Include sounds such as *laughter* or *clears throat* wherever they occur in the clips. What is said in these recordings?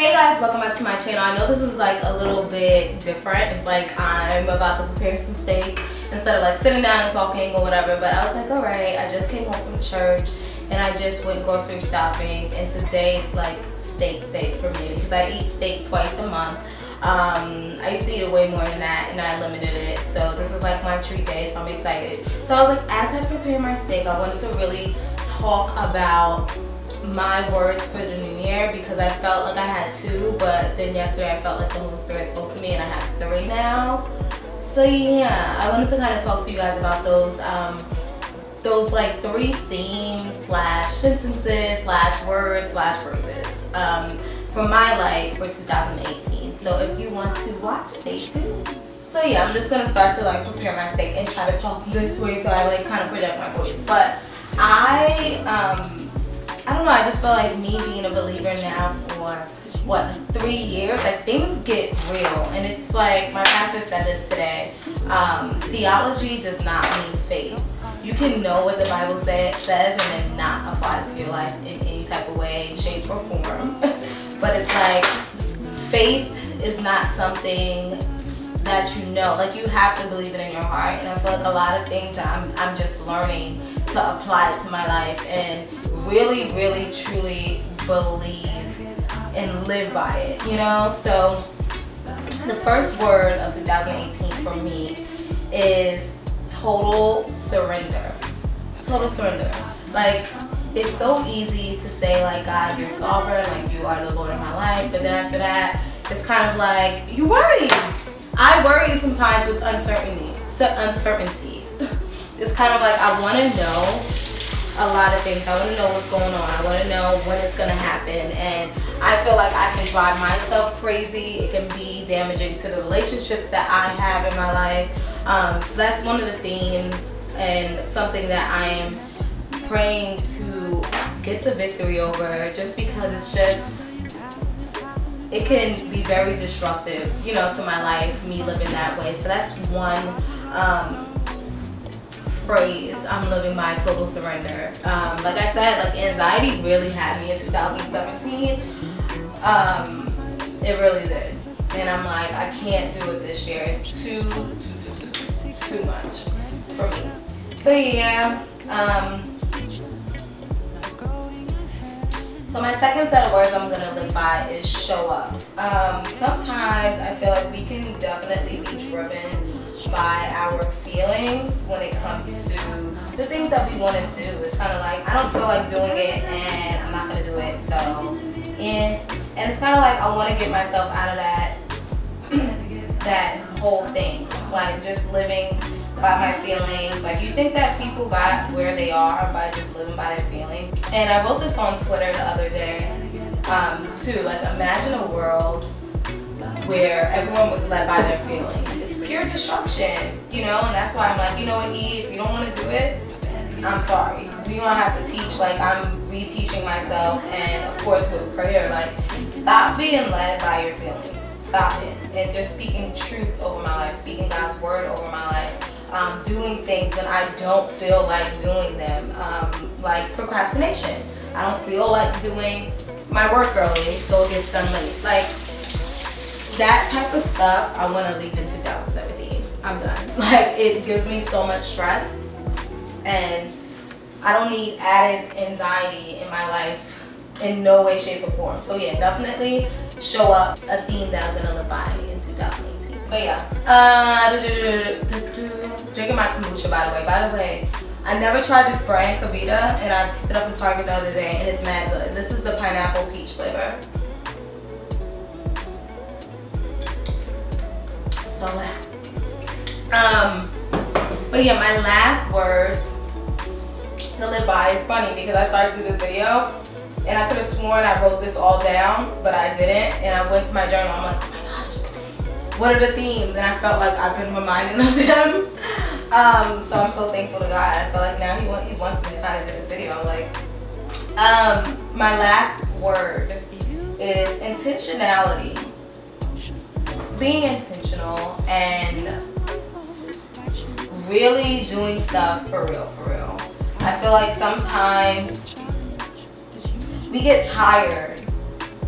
Hey guys, welcome back to my channel. I know this is like a little bit different. It's like I'm about to prepare some steak instead of like sitting down and talking or whatever. But I was like, all right, I just came home from church and I just went grocery shopping and today's like steak day for me because I eat steak twice a month. Um, I used to eat it way more than that and I limited it. So this is like my treat day, so I'm excited. So I was like, as I prepare my steak, I wanted to really talk about my words for the new year because I felt like I had two, but then yesterday I felt like the Holy Spirit spoke to me and I have three now. So yeah, I wanted to kind of talk to you guys about those um, those like three themes slash sentences slash words slash phrases um, for my life for 2018. So if you want to watch, stay tuned. So yeah, I'm just gonna start to like prepare my steak and try to talk this way so I like kind of project my voice. But I um I don't know, I just feel like me being a believer now for what three years? Like things get real. And it's like my pastor said this today um, theology does not mean faith. You can know what the bible say, says and then not apply it to your life in any type of way shape or form. *laughs* But it's like faith is not something that you know. Like you have to believe it in your heart. And i feel like a lot of things i'm, I'm just learning to apply it to my life and really, really, truly believe and live by it, you know? So the first word of 2018 for me is total surrender. Total surrender. Like, it's so easy to say like, God, you're sovereign, like you are the Lord of my life, but then after that, it's kind of like, you worry. I worry sometimes with uncertainty. So Uncertainty it's kind of like I want to know a lot of things. I want to know what's going on. I want to know when it's going to happen. And I feel like I can drive myself crazy. It can be damaging to the relationships that I have in my life. Um, so that's one of the themes and something that I am praying to get the victory over just because it's just it can be very disruptive you know to my life me living that way so that's one um, phrase, I'm living my total surrender. Um, like I said, like anxiety really had me in 2017. Um, it really did. And I'm like, I can't do it this year. It's too, too, too, too, too much for me. So yeah. Um, so my second set of words I'm gonna live by is show up. Um, sometimes I feel like we can definitely be driven by our when it comes to the things that we want to do. It's kind of like, I don't feel like doing it and I'm not to do it. So, and, and it's kind of like I want to get myself out of that, *clears throat* that whole thing. Like just living by my feelings. Like you think that people got where they are by just living by their feelings. And I wrote this on Twitter the other day um, too. Like imagine a world where everyone was led by their feelings. Pure destruction, you know, and that's why I'm like, you know what, E, if you don't want to do it, I'm sorry. We don't have to teach, like I'm reteaching myself and of course with prayer, like stop being led by your feelings. Stop it. And just speaking truth over my life, speaking God's word over my life. Um, doing things when I don't feel like doing them, um, like procrastination. I don't feel like doing my work early, so it gets done late. Like that type of stuff I want to leave in 2017. I'm done. *laughs* Like it gives me so much stress and I don't need added anxiety in my life in no way, shape, or form. So yeah, definitely show up a theme that I'm gonna live by in 2018. But yeah, uh, drinking my kombucha by the way. By the way, I never tried this brand, KeVita, and I picked it up from Target the other day and it's mad good. This is the pineapple peach flavor. So um but yeah my last words to live by is funny because I started to do this video and I could have sworn I wrote this all down but I didn't. And I went to my journal I'm like oh my gosh what are the themes? And I felt like I've been reminding of them. *laughs* Um so I'm so thankful to God. I feel like now he, want, he wants me to kind of do this video like um my last word is intentionality being intentional and really doing stuff for real, for real. I feel like sometimes we get tired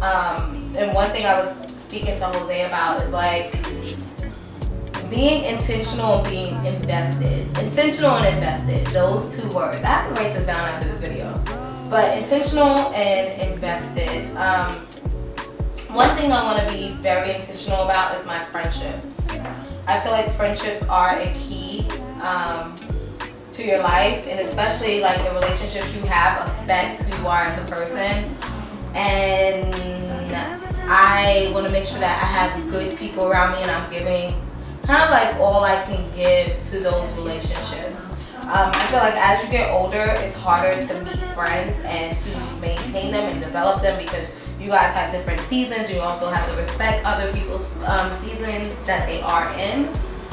Um, and one thing I was speaking to Jose about is like being intentional and being invested. Intentional and invested, those two words. I have to write this down after this video. But intentional and invested. Um, one thing I want to be very intentional about is my friendships. I feel like friendships are a key um, to your life, and especially like the relationships you have affect who you are as a person. And I want to make sure that I have good people around me, and I'm giving kind of like all I can give to those relationships. Um, I feel like as you get older, it's harder to meet friends and to maintain them and develop them because you guys have different seasons. You also have to respect other people's um, seasons that they are in.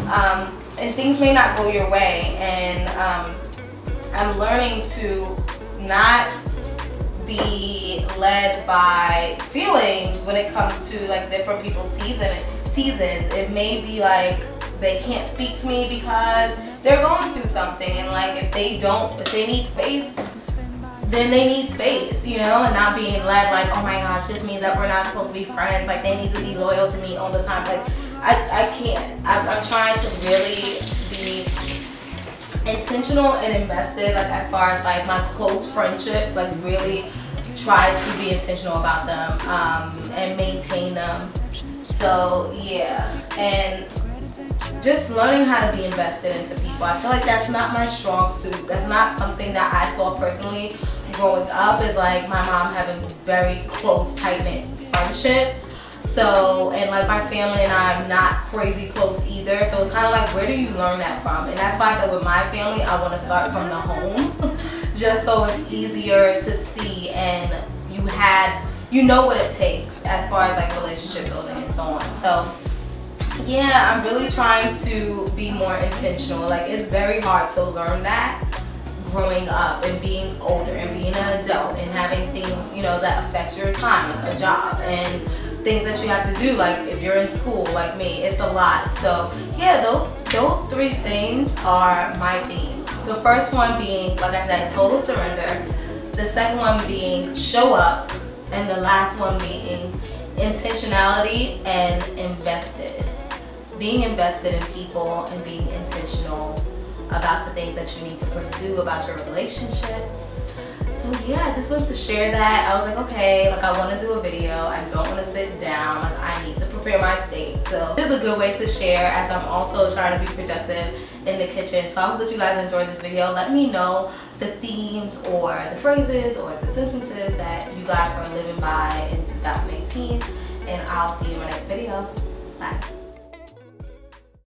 Um, and things may not go your way. And um, I'm learning to not be led by feelings when it comes to like different people's season seasons. It may be like they can't speak to me because they're going through something and like if they don't if they need space then they need space, you know, and not being led like, oh my gosh, this means that we're not supposed to be friends. Like they need to be loyal to me all the time. Like I, I can't. I, I'm trying to really be intentional and invested, like as far as like my close friendships, like really try to be intentional about them um, and maintain them. So yeah, and just learning how to be invested into people. I feel like that's not my strong suit. That's not something that I saw personally growing up is like my mom having very close, tight-knit friendships. So, and like my family and I are not crazy close either. So it's kind of like, where do you learn that from? And that's why I said with my family, I want to start from the home. *laughs* just so it's easier to see and you had, you know what it takes as far as like relationship building and so on. So yeah, I'm really trying to be more intentional. Like it's very hard to learn that growing up and being older and being an adult and having things, you know, that affect your time, like a job and things that you have to do, like if you're in school like me, it's a lot. So yeah, those those three things are my theme. The first one being, like I said, total surrender. The second one being show up. And the last one being intentionality and invested. Being invested in people and being intentional about the things that you need to pursue, about your relationships. So yeah, I just wanted to share that. I was like, okay, like I want to do a video. I don't want to sit down. Like I need to prepare my steak. So this is a good way to share as I'm also trying to be productive in the kitchen. So I hope that you guys enjoyed this video. Let me know the themes or the phrases or the sentences that you guys are living by in 2018. And I'll see you in my next video. Bye.